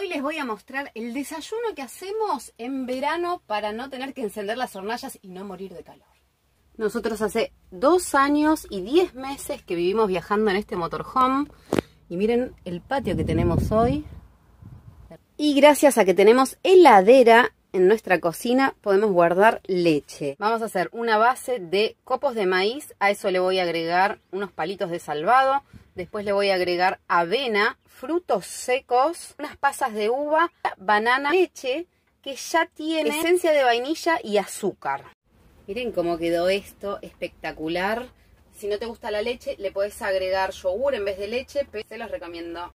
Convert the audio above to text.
Hoy les voy a mostrar el desayuno que hacemos en verano para no tener que encender las hornallas y no morir de calor. Nosotros hace dos años y diez meses que vivimos viajando en este motorhome y miren el patio que tenemos hoy. Y gracias a que tenemos heladera en nuestra cocina podemos guardar leche. Vamos a hacer una base de copos de maíz, a eso le voy a agregar unos palitos de salvado, después le voy a agregar avena, frutos secos, unas pasas de uva, banana, leche que ya tiene esencia de vainilla y azúcar. Miren cómo quedó esto, espectacular. Si no te gusta la leche, le puedes agregar yogur en vez de leche, pero se los recomiendo